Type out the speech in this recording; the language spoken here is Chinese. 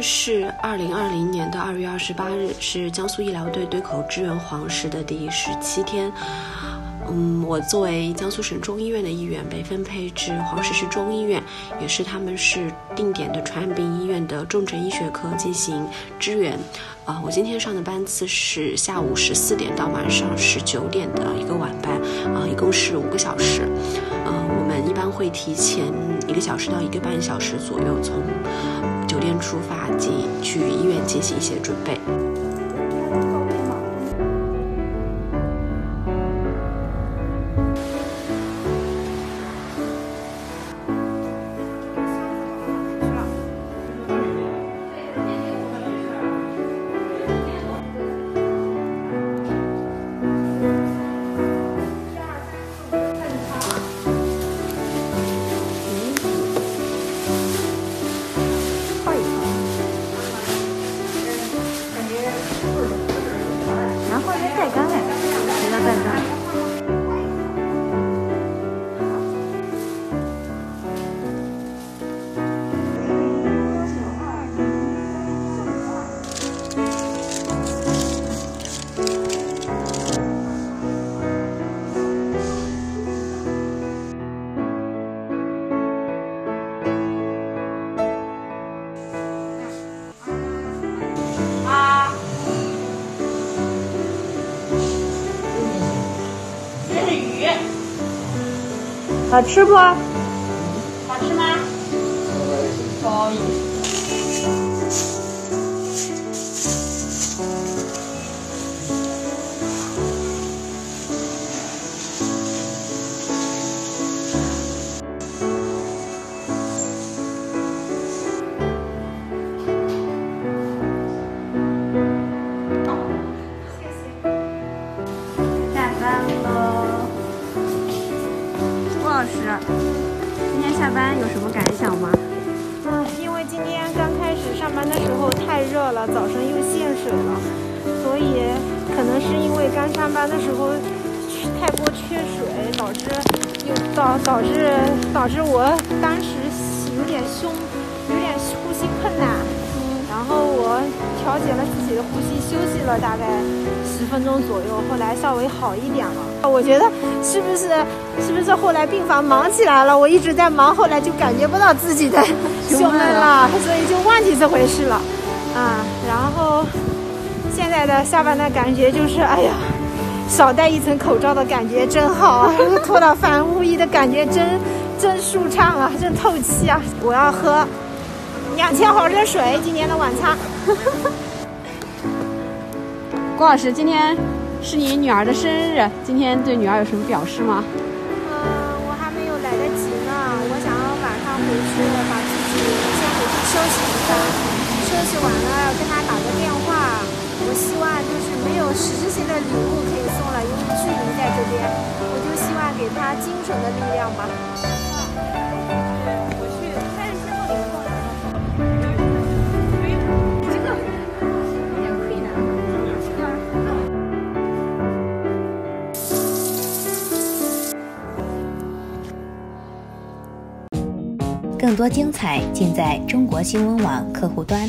是二零二零年的二月二十八日，是江苏医疗队对口支援黄石的第十七天。嗯，我作为江苏省中医院的一员，被分配至黄石市中医院，也是他们市定点的传染病医院的重症医学科进行支援。啊，我今天上的班次是下午十四点到晚上十九点的一个晚班，啊，一共是五个小时。呃，我们一般会提前一个小时到一个半小时左右从酒店出发，进去医院进行一些准备。好吃不？好吃吗？可以。是，今天下班有什么感想吗？嗯，因为今天刚开始上班的时候太热了，早上又限水了，所以可能是因为刚上班的时候太过缺水，导致又导导致导致我当时有点胸有点，调节了自己的呼吸，休息了大概十分钟左右，后来稍微好一点了。我觉得是不是？是不是后来病房忙起来了？我一直在忙，后来就感觉不到自己的胸闷了，所以就忘记这回事了。啊，然后现在的下班的感觉就是，哎呀，少戴一层口罩的感觉真好啊！脱了防护衣的感觉真真舒畅啊，真透气啊！我要喝两千毫升水，今天的晚餐。郭老师，今天是你女儿的生日，今天对女儿有什么表示吗？嗯，我还没有来得及呢，我想要晚上回去把自己先回去休息一下，休息完了要跟她打个电话。我希望就是没有实质性的礼物可以送了，因为距离在这边，我就希望给她精神的力量吧。更多精彩尽在中国新闻网客户端。